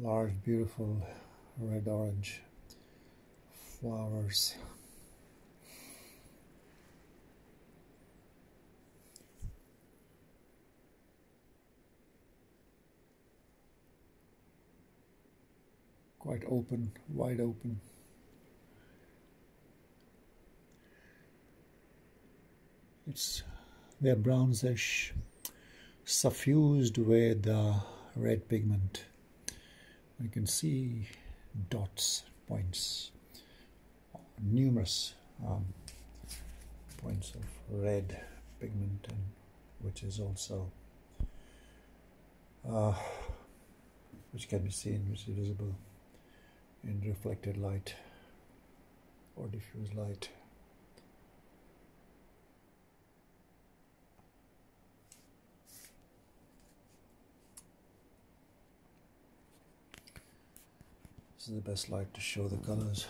large beautiful red orange flowers. Quite open wide open. It's they're brownish suffused with uh, red pigment you can see dots points numerous um, points of red pigment and which is also uh, which can be seen which is visible in reflected light or diffuse light This is the best light to show the colors.